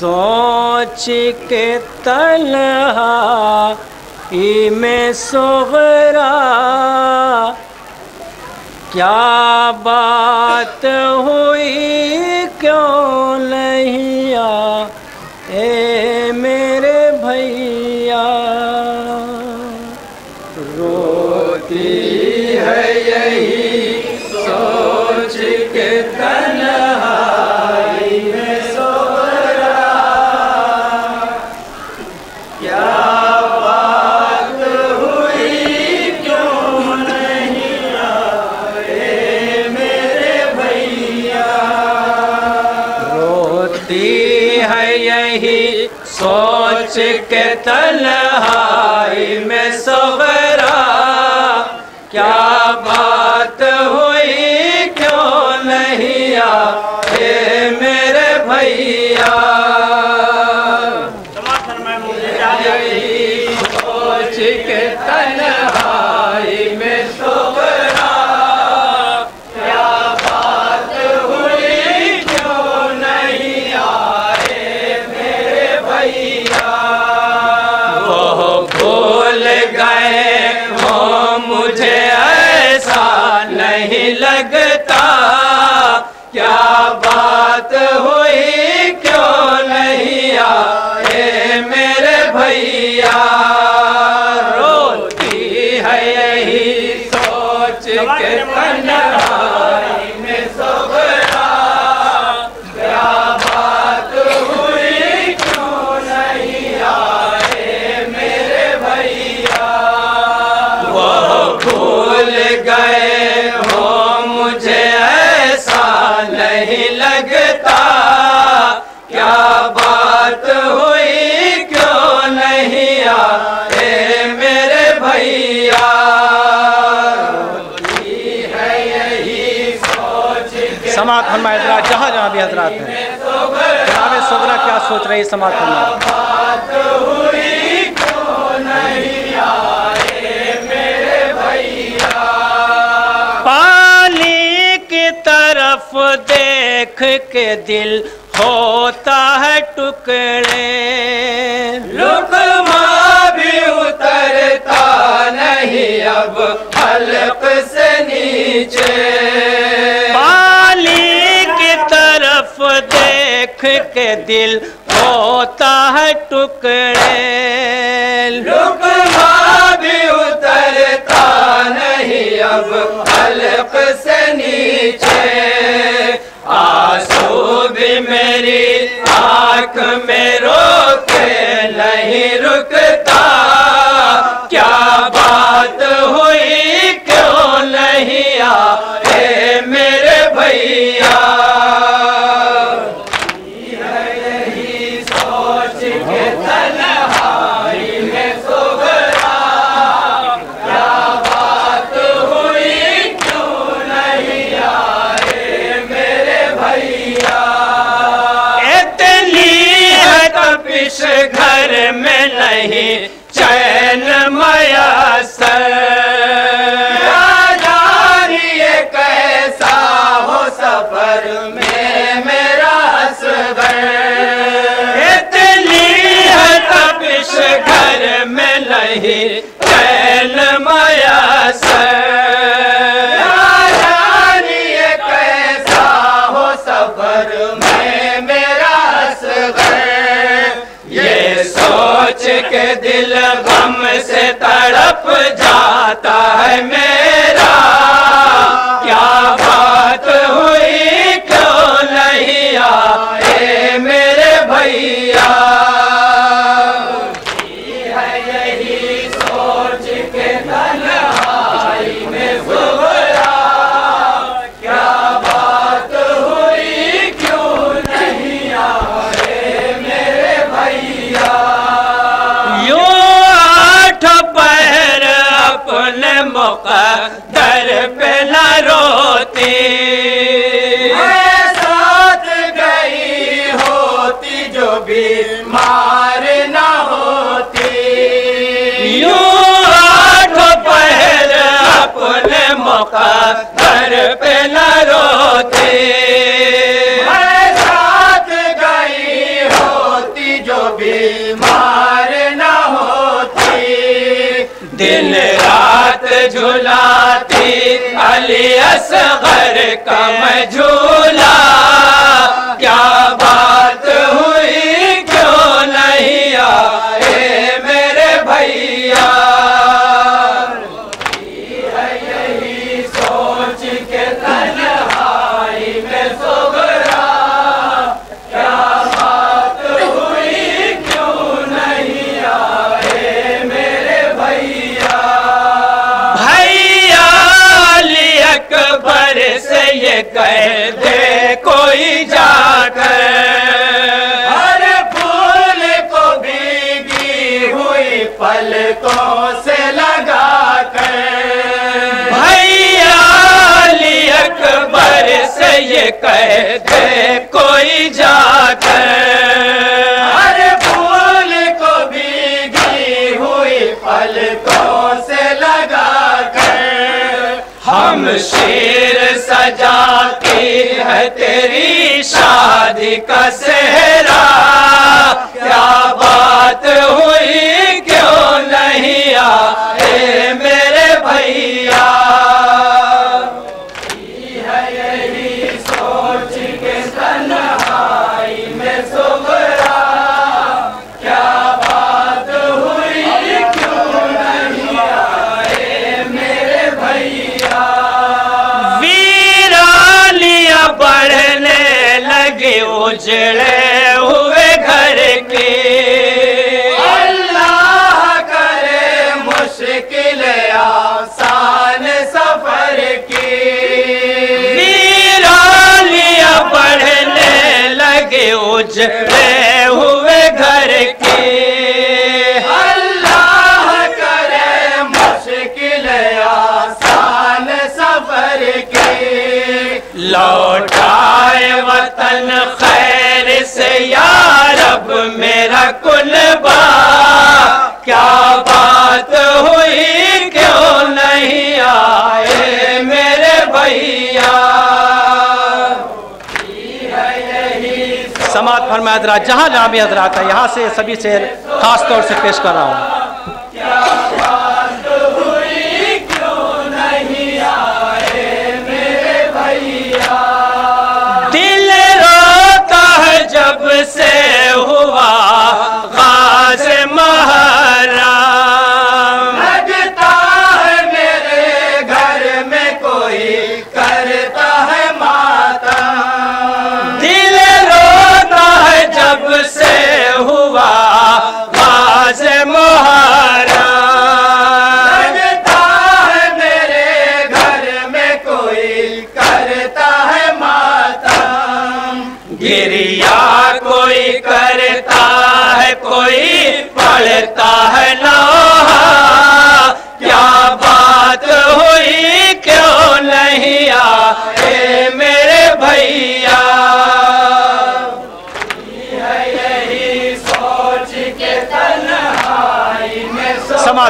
سوچ کے تنہا ای میں صغرا کیا بات ہوئی؟ کیوں ہوتی ہے یہی سوچ کے تنہائی میں صغرا کیا بات ہوئی کیوں نہیں آئے میرے بھیا noche que está en سماعت فرمائے حضرات جہاں جہاں بھی حضرات ہیں۔ جناب صبرہ کیا سوچ رہی سماعت فرمائے؟ پانی کی طرف دیکھ کے دل ہوتا ہے ٹکڑے۔ لقمہ بھی اترتا نہیں اب حلق سے نیچے۔ دیکھ کے دل ہوتا ہے ٹکڑے۔ لکمہ بھی اترتا نہیں اب خلق سے نیچے۔ آسو بھی میری آنکھ میں نہیں چین میسر کیسا ہو سفر میں میرا صبر اتنی ہے گھر میں نہیں چین میسر سے تڑپ جاتا ہے میں Yeah. علی اصغر کا مجھولا کہہ دے کوئی جا کر۔ ہر پھول کو بھیگی ہوئی پلکوں سے لگا کر۔ بھیا علی اکبر سے یہ کہہ دے کوئی جا کر۔ ہر شمشیر سجاتی ہے تیری شادی کا سہرا کیا بات ہوئی کیوں نہیں آئے میرے بھائی اجڑے ہوئے گھر کے۔ اللہ کرے مشکل آسان سفر کی ویرانیاں بڑھنے لگے اجڑے ہوئے گھر کے۔ اللہ کرے مشکل آسان سفر کی لوٹائے وطن خیر سے یا رب میرا کنبا کیا بات ہوئی کیوں نہیں آئے میرے بھیا؟ سماعت فرمائے حضرات، جہاں جہاں بھی حضرات ہے یہاں سے سبھی سے خاص طور سے پیش کر رہا ہوں۔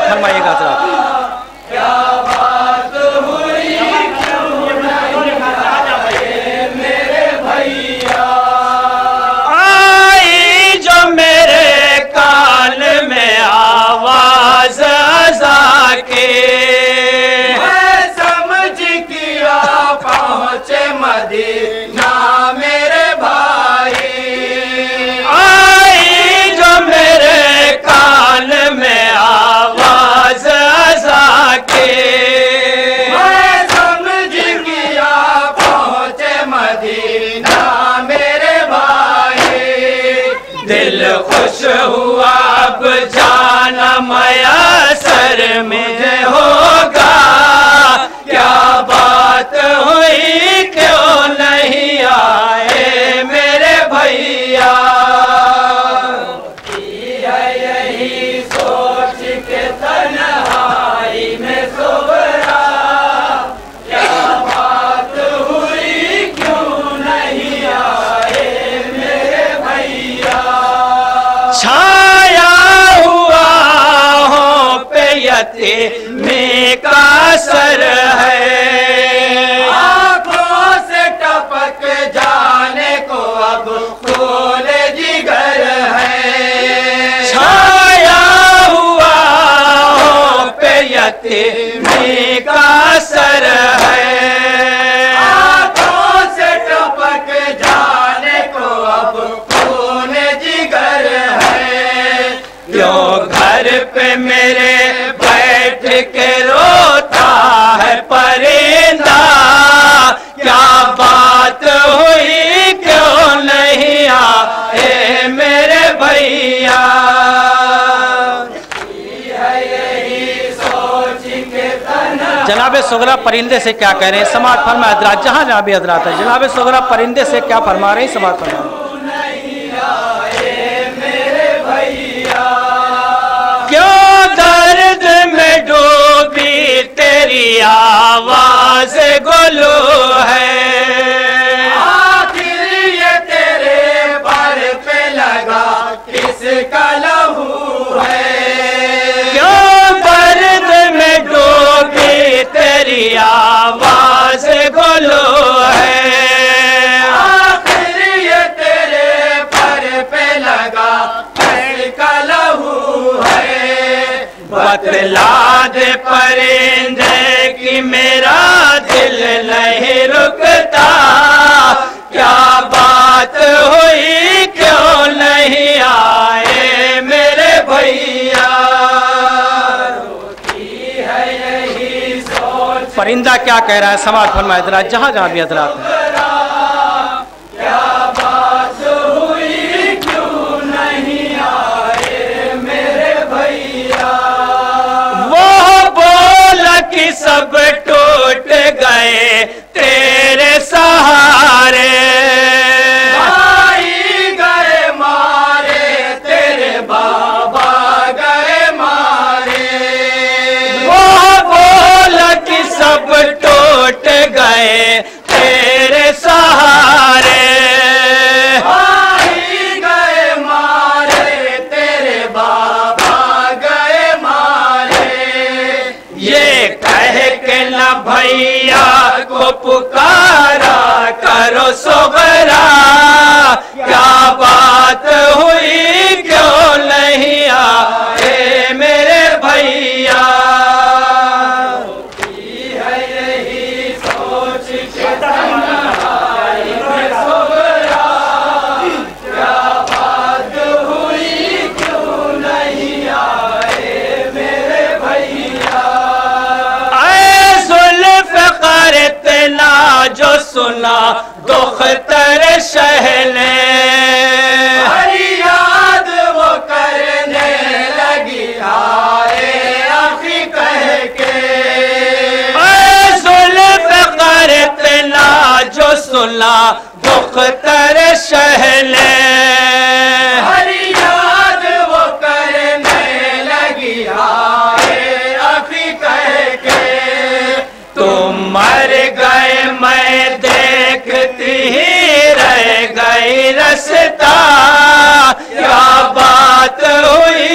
سماعت فرمائیے گا حضرات کیا خوش ہوا اب جانا میسر مجھے ہوگا۔ کیا بات ہوئی میں کا سر ہے۔ ٹپک جانے کو اب خون جگر ہے۔ کیوں گھر پہ میرے بیٹھ کے روتا ہے پرندہ، کیا بات جناب سغرا پرندے سے کیا کہہ رہے ہیں؟ سماعت فرما، حضرات، جہاں جہاں بھی حضرات ہیں، جناب سغرا پرندے سے کیا فرما رہے ہیں؟ سماعت فرما۔ کیوں درد میں ڈوبی تیری آواز؟ کی آواز بولو ہے۔ آخر یہ تیرے پر پہ لگا کا لہو ہے۔ بتلا دے پرندے کی میرا دل نہیں رکتا۔ کیا بات ہوئی؟ کیوں نہیں آئے میرے بھائی؟ آئندہ کیا کہہ رہا ہے؟ سماعت فرمائے حضرات جہاں جہاں بھی حضرات ہیں۔ بھیا کو پکارا کرو سبرا کیا بات ہوئی؟ کیوں نہیں آئے میرے بھیا؟ ہے یہی سوچ کے گلا بختر شہل ہر یاد وہ کرنے لگی ہائے ابھی کہہ کے۔ تم مر گئے میں دیکھتی ہی رہ گئی رستہ۔ یا بات ہوئی